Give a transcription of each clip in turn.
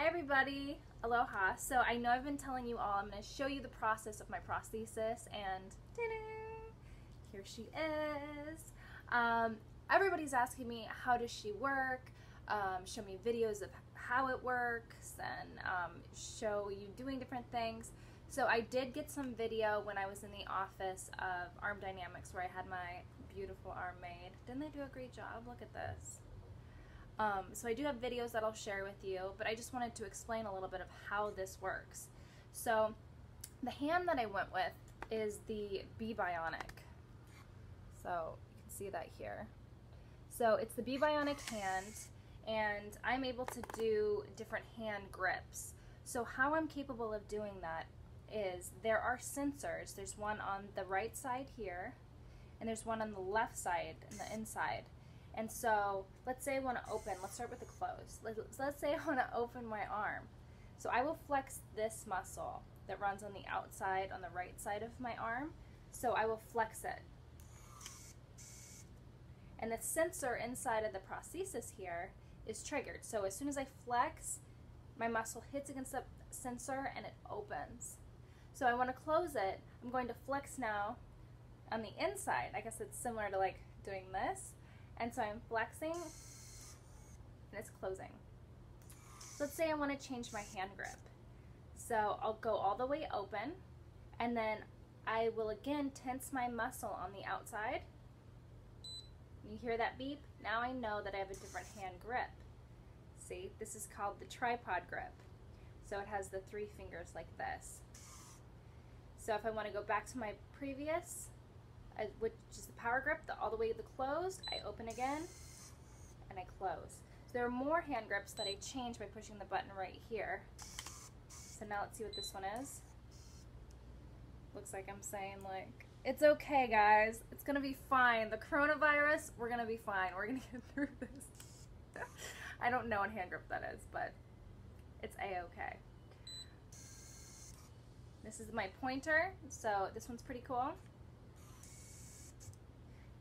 Hi everybody, aloha. So I know I've been telling you all, I'm going to show you the process of my prosthesis and here she is. Um, everybody's asking me how does she work, um, show me videos of how it works and um, show you doing different things. So I did get some video when I was in the office of Arm Dynamics where I had my beautiful arm made. Didn't they do a great job? Look at this. Um, so I do have videos that I'll share with you, but I just wanted to explain a little bit of how this works. So the hand that I went with is the bebionic. So you can see that here. So it's the bebionic hand, and I'm able to do different hand grips. So how I'm capable of doing that is there are sensors. There's one on the right side here, and there's one on the left side, in the inside. And so let's say I want to open, let's start with the close. Let's say I want to open my arm. So I will flex this muscle that runs on the outside, on the right side of my arm. So I will flex it. And the sensor inside of the prosthesis here is triggered. So as soon as I flex, my muscle hits against the sensor and it opens. So I want to close it. I'm going to flex now on the inside. I guess it's similar to like doing this. And so I'm flexing and it's closing. So let's say I want to change my hand grip. So I'll go all the way open and then I will again tense my muscle on the outside. You hear that beep? Now I know that I have a different hand grip. See, this is called the tripod grip. So it has the three fingers like this. So if I want to go back to my previous, which is the power grip, the, all the way to the closed, I open again and I close. So there are more hand grips that I change by pushing the button right here. So now let's see what this one is. Looks like I'm saying like, it's okay guys, it's gonna be fine. The coronavirus, we're gonna be fine. We're gonna get through this. I don't know what hand grip that is, but it's a-okay. This is my pointer, so this one's pretty cool.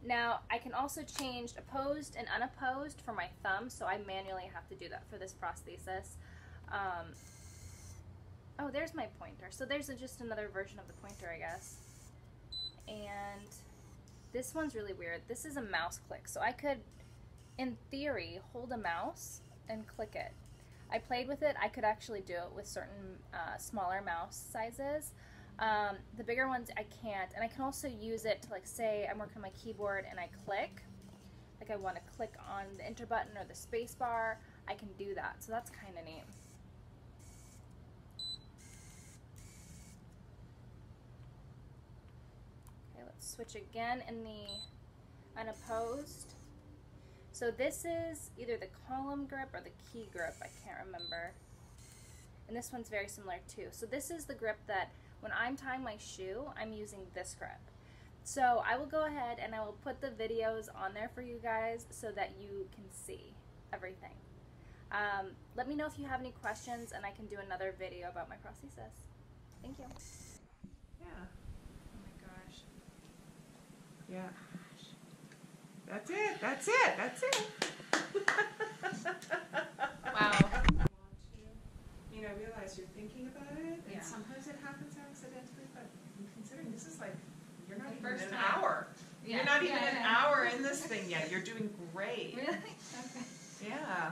Now, I can also change opposed and unopposed for my thumb, so I manually have to do that for this prosthesis. Um, oh, there's my pointer. So there's a, just another version of the pointer, I guess. And this one's really weird. This is a mouse click, so I could, in theory, hold a mouse and click it. I played with it. I could actually do it with certain uh, smaller mouse sizes. Um, the bigger ones I can't, and I can also use it to like say I'm working on my keyboard and I click, like I want to click on the enter button or the space bar, I can do that. So that's kind of neat. Okay, let's switch again in the unopposed. So this is either the column grip or the key grip, I can't remember. And this one's very similar too. So this is the grip that when I'm tying my shoe, I'm using this grip. So I will go ahead and I will put the videos on there for you guys so that you can see everything. Um, let me know if you have any questions and I can do another video about my prosthesis. Thank you. Yeah. Oh my gosh. Yeah. That's it. That's it. That's it. it's like, you're not even first an hour. Yeah. You're not even yeah, an hour in this thing yet. You're doing great. Really? Okay. Yeah.